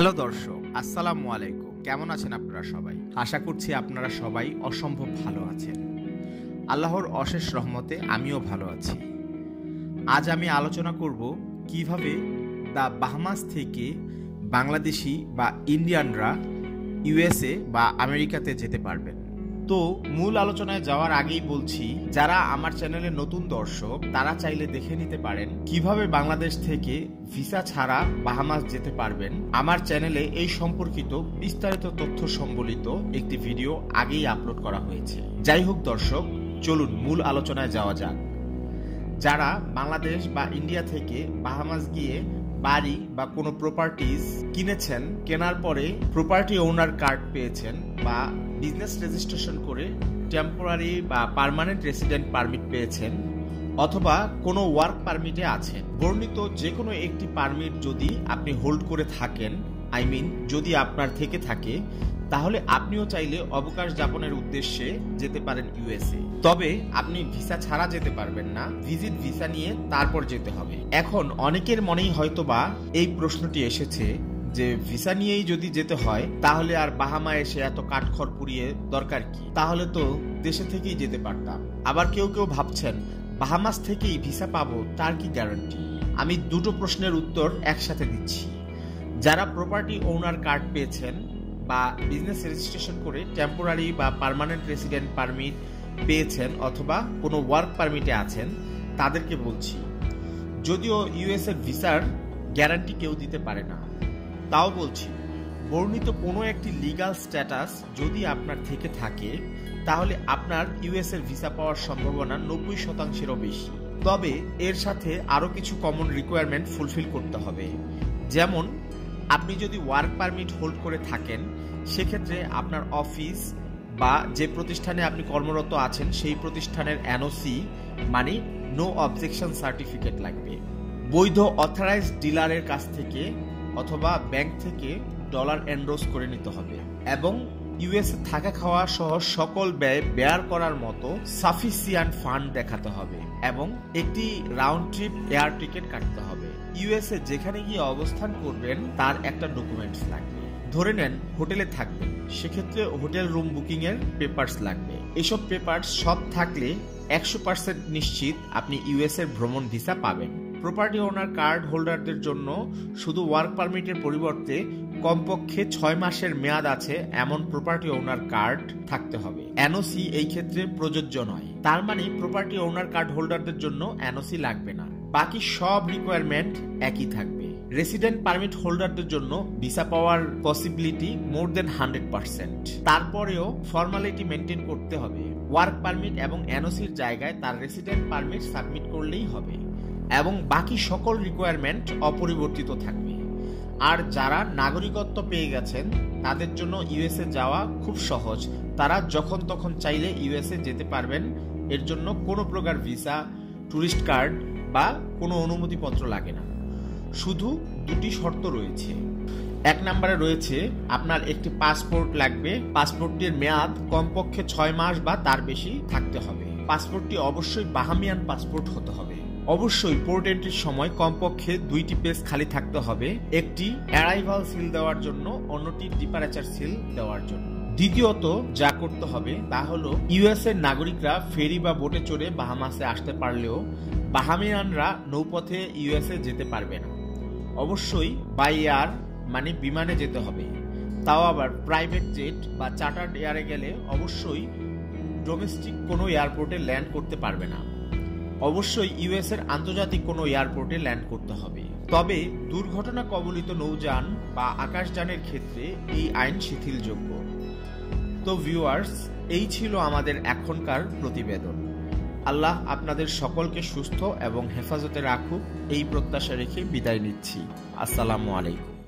Hello দর্শক, আসসালামু আলাইকুম। কেমন আছেন আপনারা সবাই? আশা করছি আপনারা সবাই অসম্ভব ভালো আছেন। আল্লাহর অশেষ রহমতে আমিও ভালো আছি। আজ আমি আলোচনা করব কীভাবে দ্য বাহমাস থেকে বাংলাদেশি বা ইন্ডিয়ানরা ইউএসএ বা আমেরিকাতে যেতে পারবেন। তো মূল আলোচনায় যাওয়ার আগেই বলছি, যারা আমার চ্যানেলে নতুন দর্শক, তারা চাইলে দেখে নিতে পারেন কীভাবে বাংলাদেশ থেকে ভিসা ছাড়া বাহামাস যেতে পারবেন। আমার চ্যানেলে এই সম্পর্কিত বিস্তারিত তথ্য সম্বলিত একটি ভিডিও আগেই আপলোড করা হয়েছে। যাই হোক দর্শক, চলুন মূল আলোচনায় যাওয়া যাক। যারা বাংলাদেশ বা ইন্ডিয়া থেকে বাহামাস গিয়ে বাড়ি বা কোনো প্রপার্টিজ কিনেছেন, কেনার পরে প্রপার্টি ওনার কার্ড পেয়েছেন বা বিজনেস রেজিস্ট্রেশন করে টেম্পোরারি বা পারমানেন্ট রেসিডেন্ট পারমিট পেয়েছেন অথবা কোনো ওয়ার্ক পারমিটে আছেন। বর্ণিত যে কোনো একটি পারমিট যদি আপনি হোল্ড করে থাকেন আই মিন যদি আপনার থেকে থাকে তাহলে আপনিও চাইলে অবকাশ যাপনের উদ্দেশ্যে যেতে পারেন ইউএসএ। তবে আপনি ভিসা ছাড়া যেতে পারবেন না, ভিজিট ভিসা নিয়ে তারপর যেতে হবে। এখন অনেকের মনেই হয়তোবা এই প্রশ্নটি এসেছে যে ভিসা নিয়েই যদি যেতে হয়, তাহলে আর বাহামা এসে এত কাঠখড় পুড়িয়ে দরকার কি? তাহলে তো দেশে থেকেই যেতে পারতাম। আবার কেউ কেউ ভাবছেন, বাহামাস থেকেই ভিসা পাবো, তার কি গ্যারান্টি? আমি দুটো প্রশ্নের উত্তর একসাথে দিচ্ছি। যারা প্রপার্টি ওনার কার্ড পেয়েছেন বা বিজনেস রেজিস্ট্রেশন করে টেম্পোরারি বা পার্মানেন্ট রেসিডেন্ট পারমিট পেয়েছেন অথবা কোনো ওয়ার্ক পারমিটে আছেন, তাদেরকে বলছি, যদিও ইউএস এর ভিসার গ্যারান্টি কেউ দিতে পারে না, তাও বলছি, বর্ণিত কোনো একটি লিগাল স্ট্যাটাস যদি আপনার থেকে থাকে, তাহলে আপনার ইউএস এর ভিসা পাওয়ার সম্ভাবনা নব্বই শতাংশেরও বেশি। তবে এর সাথে আরও কিছু কমন রিকোয়ারমেন্ট ফুলফিল করতে হবে, যেমন আপনি যদি ওয়ার্ক পারমিট হোল্ড করে থাকেন, সেক্ষেত্রে আপনার অফিস বা যে প্রতিষ্ঠানে আপনি কর্মরত আছেন, সেই প্রতিষ্ঠানের এনওসি মানে নো অবজেকশন সার্টিফিকেট লাগবে। বৈধ অথরাইজ ডিলারের কাছ থেকে অথবা ব্যাংক থেকে ডলার এন্ডোজ করে নিতে হবে। এবং ইউএসএ থাকা খাওয়া সহ সকল ব্যয় বেয়ার করার মতো সাফিসিয়ান্ট ফান্ড দেখাতে হবে এবং একটি রাউন্ড ট্রিপ এয়ার টিকিট কাটতে হবে। ইউএসএ যেখানে গিয়ে অবস্থান করবেন, তার একটা ডকুমেন্টস লাগবে। ধরে নেন, হোটেলে থাকবেন। সেক্ষেত্রে হোটেল রুম বুকিং এর পেপার্স লাগবে। এসব পেপার্স সব থাকলে একশো পার্সেন্ট নিশ্চিত আপনি ইউএস এর ভ্রমণ ভিসা পাবেন। প্রপার্টি ওনার কার্ড হোল্ডারদের জন্য শুধু ওয়ার্ক পারমিটের পরিবর্তে কমপক্ষে ছয় মাসের মেয়াদ আছে, এমন প্রপার্টি ওনার কার্ড থাকতে হবে। এনওসি এই ক্ষেত্রে প্রযোজ্য নয়। তার মানে প্রপার্টি ওনার কার্ড হোল্ডারদের জন্য এনওসি লাগবে না। বাকি সব রিকোয়ারমেন্ট একই থাকবে। রেসিডেন্ট পারমিট হোল্ডারদের জন্য ভিসা পাওয়ার possibility more than hundred percent তারপরেও ফর্মালিটি মেনটেন করতে হবে। ওয়ার্ক পারমিট এবং এনওসির জায়গায় তার রেসিডেন্ট পারমিট সাবমিট করলেই হবে। এবং বাকি সকল রিকোয়ারমেন্ট অপরিবর্তিত থাকবে। আর যারা নাগরিকত্ব পেয়ে গেছেন, তাদের জন্য ইউএসএ যাওয়া খুব সহজ। তারা যখন তখন চাইলে ইউএসএ যেতে পারবেন। এর জন্য কোনো প্রকার ভিসা ট্যুরিস্ট কার্ড বা কোনো অনুমতিপত্র লাগে না। শুধু দুটি শর্ত রয়েছে। এক নম্বরে রয়েছে আপনার একটি পাসপোর্ট লাগবে। পাসপোর্টটির মেয়াদ কমপক্ষে ছয় মাস বা তার বেশি থাকতে হবে। পাসপোর্টটি অবশ্যই বাহামিয়ান পাসপোর্ট হতে হবে। অবশ্যই পোর্ট এন্ট্রির সময় কমপক্ষে দুইটি পেজ খালি থাকতে হবে, একটি অ্যারাইভাল সিল দেওয়ার জন্য, অন্যটি ডিপারেচার সিল দেওয়ার জন্য। দ্বিতীয়ত যা করতে হবে তা হলো ইউএস এর নাগরিকরা ফেরি বা বোটে চড়ে বাহামাসে আসতে পারলেও বাহামিয়ানরা নৌপথে ইউএসএ যেতে পারবে না। অবশ্যই বাই এয়ার মানে বিমানে যেতে হবে। তাও আবার প্রাইভেট জেট বা চার্টার্ড এয়ারে গেলে অবশ্যই ডোমেস্টিক কোনো এয়ারপোর্টে ল্যান্ড করতে পারবে না। অবশ্যই ইউএস এর আন্তর্জাতিক কোনো এয়ারপোর্টে ল্যান্ড করতে হবে। তবে দুর্ঘটনা কবলিত নৌযান বা আকাশযানের ক্ষেত্রে এই আইন শিথিলযোগ্য। তো ভিউয়ার্স, এই ছিল আমাদের এখনকার প্রতিবেদন। আল্লাহ আপনাদের সকলকে সুস্থ এবং হেফাজতে রাখুক, এই প্রত্যাশা রেখে বিদায় নিচ্ছি। আসসালামু আলাইকুম।